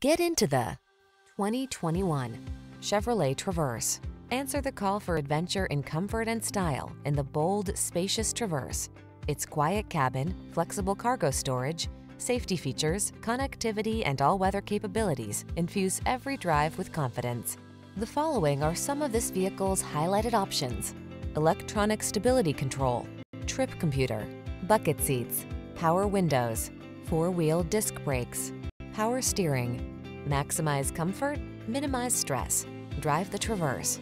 Get into the 2021 Chevrolet Traverse. Answer the call for adventure in comfort and style in the bold, spacious Traverse. Its quiet cabin, flexible cargo storage, safety features, connectivity, and all-weather capabilities infuse every drive with confidence. The following are some of this vehicle's highlighted options. Electronic stability control, trip computer, bucket seats, power windows, four-wheel disc brakes, power steering. Maximize comfort, minimize stress. Drive the Traverse.